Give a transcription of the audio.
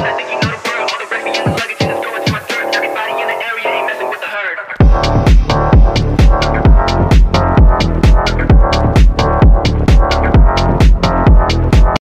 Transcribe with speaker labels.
Speaker 1: I think you know the